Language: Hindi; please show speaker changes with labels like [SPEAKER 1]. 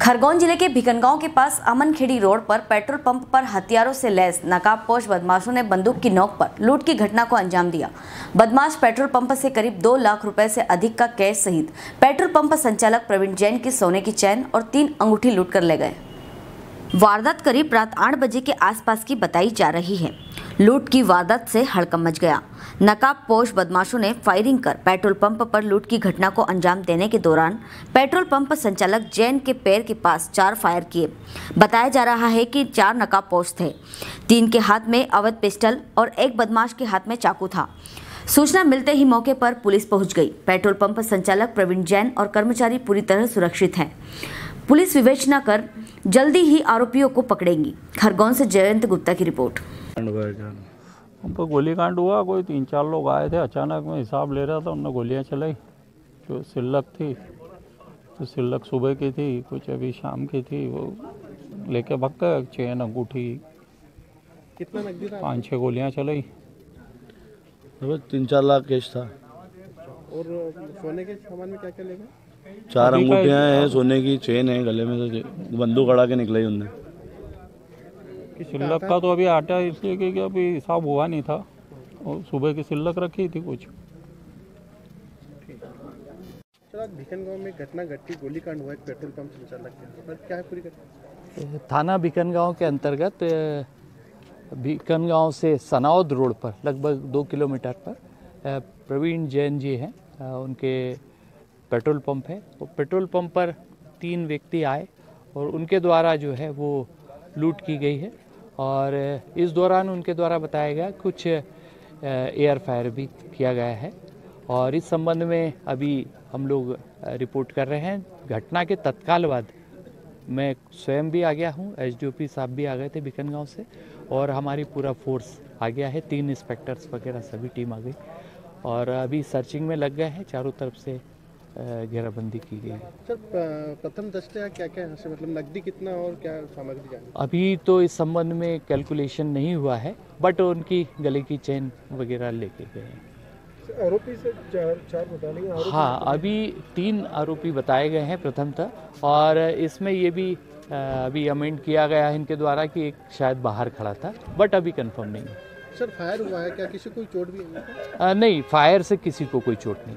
[SPEAKER 1] खरगोन ज़िले के भिकनगांव के पास अमनखेड़ी रोड पर पेट्रोल पंप पर हथियारों से लैस नकाबपोश बदमाशों ने बंदूक की नोक पर लूट की घटना को अंजाम दिया। बदमाश पेट्रोल पंप से करीब दो लाख रुपए से अधिक का कैश सहित पेट्रोल पंप संचालक प्रवीण जैन की सोने की चैन और तीन अंगूठी लूट कर ले गए। वारदात करीब रात आठ बजे के आसपास की बताई जा रही है। लूट की वारदात से हड़कम मच गया। नकाब पोश बदमाशों ने फायरिंग कर पेट्रोल पंप पर लूट की घटना को अंजाम देने के दौरान पेट्रोल पंप संचालक जैन के पैर के पास चार फायर किए। बताया जा रहा है कि चार नकाब पोश थे। तीन के हाथ में अवैध पिस्टल और एक बदमाश के हाथ में चाकू था। सूचना मिलते ही मौके पर पुलिस पहुँच गई। पेट्रोल पंप संचालक प्रवीण जैन और कर्मचारी पूरी तरह सुरक्षित हैं। पुलिस विवेचना कर जल्दी ही आरोपियों को पकड़ेगी। खरगोन से जयंत गुप्ता की रिपोर्ट।
[SPEAKER 2] हम पर गोली कांड हुआ कोई तीन चार लोग आए थे अचानक में हिसाब ले रहा था उनने गोलियाँ चलाई। जो सिल्लक थी तो सिल्लक सुबह की थी कुछ अभी शाम की थी वो लेके भग गए चेन अंगूठी
[SPEAKER 3] कितना
[SPEAKER 2] पाँच छः गोलियाँ चलाई।
[SPEAKER 4] तो तीन चार लाख कैश था।
[SPEAKER 3] और सोने के सामान में क्या क्या ले गए?
[SPEAKER 4] चार
[SPEAKER 2] का-
[SPEAKER 4] हैं सोने की चेन है गले में तो बंदूक अड़ा के निकला ही उनने
[SPEAKER 2] सिल्लक का तो अभी आटा इसलिए कि अभी हिसाब हुआ नहीं था। और सुबह की सिल्लक रखी थी कुछ।
[SPEAKER 3] गाँव में घटना घटी हुआ पेट्रोल पंप संचालक के पर। क्या है पूरी घटना?
[SPEAKER 5] थाना बीकनगांव के अंतर्गत बीकनगांव से सनाउद रोड पर लगभग दो किलोमीटर पर प्रवीण जैन जी हैं उनके पेट्रोल पंप है। वो पेट्रोल पंप पर तीन व्यक्ति आए और उनके द्वारा जो है वो लूट की गई है। और इस दौरान उनके द्वारा बताया गया कुछ एयर फायर भी किया गया है। और इस संबंध में अभी हम लोग रिपोर्ट कर रहे हैं। घटना के तत्काल बाद मैं स्वयं भी आ गया हूँ। एसडीओपी साहब भी आ गए थे बिकनगांव से और हमारी पूरा फोर्स आ गया है। तीन इंस्पेक्टर्स वगैरह सभी टीम आ गई। और अभी सर्चिंग में लग गए हैं, चारों तरफ़ से घेराबंदी की गई है।
[SPEAKER 3] सर प्रथम दृष्टया क्या क्या से मतलब नकदी कितना और क्या सामग्री जानी?
[SPEAKER 5] अभी तो इस संबंध में कैलकुलेशन नहीं हुआ है बट उनकी गले की चेन वगैरह लेके गए हैं।
[SPEAKER 3] आरोपी से चार चार बता
[SPEAKER 5] हाँ अभी तीन आरोपी बताए गए हैं प्रथम प्रथमतः और इसमें ये भी अभी अमेंड किया गया है इनके द्वारा कि एक शायद बाहर खड़ा था बट अभी कंफर्म नहीं है।
[SPEAKER 3] सर फायर हुआ है क्या? किसी को चोट भी आई
[SPEAKER 5] नहीं फायर से किसी को कोई चोट नहीं